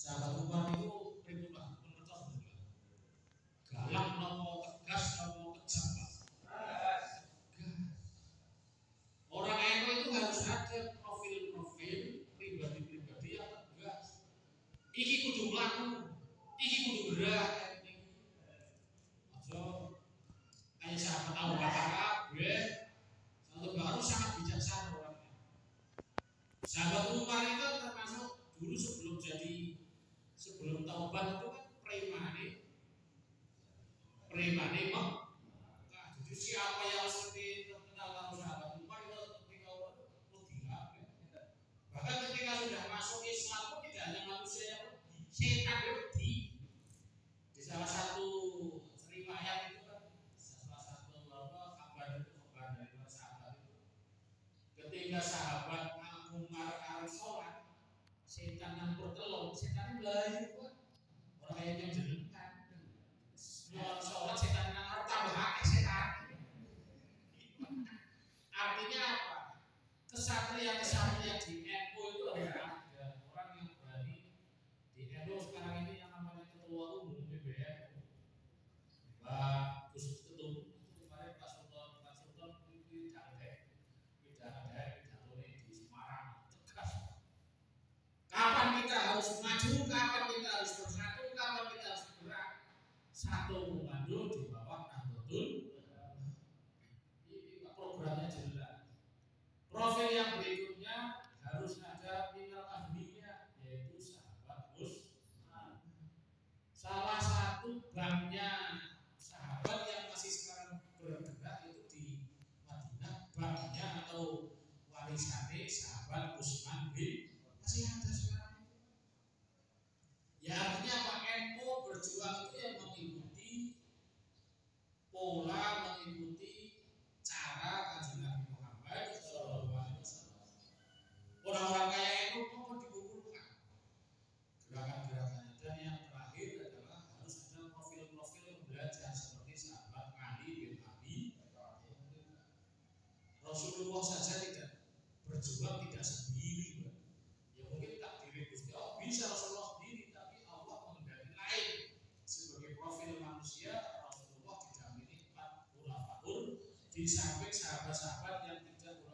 sahabat Umar itu pribadi menurut galak nopo tegas nopo kejam orang NU itu harus ada profil-profil pribadi-pribadi yang tegas. Iki kudu mlaku iki kudu gerak. Aja kayak sahabat Abu Bakar gue satu baru sangat bijaksana orangnya. Sahabat Umar itu termasuk dulu sebelum sebelum taubat itu kan premane premane mah nah, jadi siapa yang seperti terkenal kalau sahabat Umar itu ketika bahkan ketika sudah masuk Islam pun tidak hanya manusia yang setan wedi di salah satu riwayat itu kan salah satu apa kabar itu kabar dari sahabat itu. Ketika sahabat Umar arif sholat setan yang bertelur. Setan melayu kan orang yang jenengan Nyolong sholat setan yang harus tambah akeh setan. Artinya apa? Kesatria kesatria di NU itu adalah ada orang yang berani di NU sekarang ini yang namanya ketua umum BBM Pak Gus Ketum kemarin Pak Sultan Pak Sultan itu tidak ada tidak ada pidato di Semarang tegas kapan kita harus maju kapan kita harus bersatu kapan kita harus bergerak satu komando di bawah Nahdlatul programnya jelas. Profil yang berikutnya harus ada minal ahlinya yaitu sahabat Gus salah satu banknya sahabat yang masih sekarang bergerak itu di Madinah banknya atau warisannya sahabat Usman bin masih ada sekarang itu ya artinya apa NU berjuang itu yang mengikuti pola mengikuti cara kajian Nabi Muhammad Shallallahu Alaihi Wasallam. Orang-orang kaya NU mau dikumpulkan. Gerakan-gerakannya dan yang terakhir adalah harus ada profil-profil belajar seperti sahabat Ali bin Abi Rasulullah saja tidak berjuang tidak di samping sahabat-sahabat yang tidak